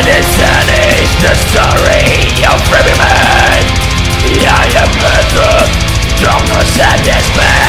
And insanity is the story of every man I am the darkness and despair